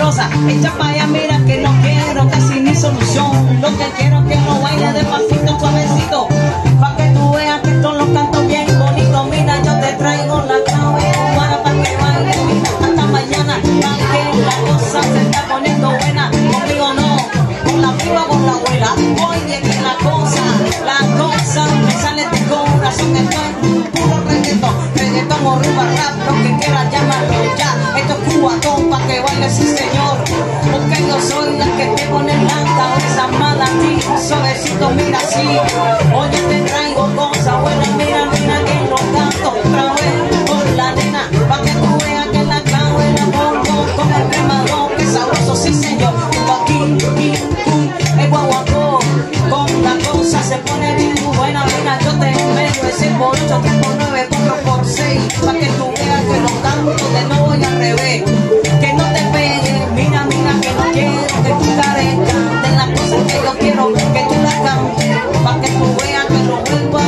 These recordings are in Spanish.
Echa pa' allá, mira que no quiero casi ni solución. Lo que quiero es que no baile despacito, suavecito. mal aquí, suavecito, mira así. Oye, te traigo cosas buenas, mira, mira que no canto otra vez por la nena, pa' que tú veas que la clavo era por con el remador, que sabroso, sí señor. Tú aquí, y tú, el guaguacó, con la cosa se pone bien buena, mira, yo te meto ese bolcho,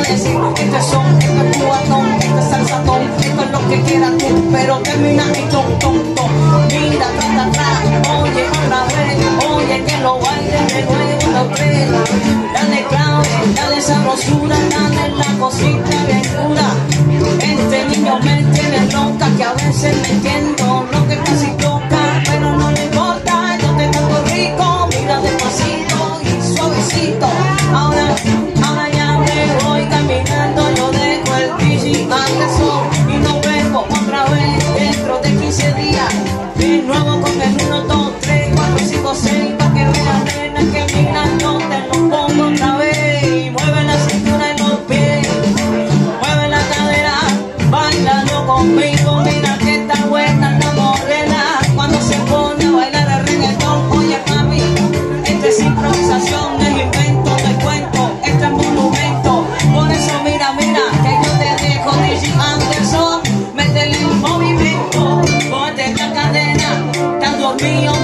este son, este es cubatón, este salsatón, esto es lo que quieras tú, pero termina en ton, ton. Mira, ta, ta, ta, oye, otra vez, oye, que lo bailen de nuevo, lo tres. Dale clave, dale sabrosura, dale la cosita bien pura. Este niño me tiene loca que a veces me entiende. 没有。